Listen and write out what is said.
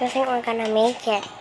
You think we're gonna make it?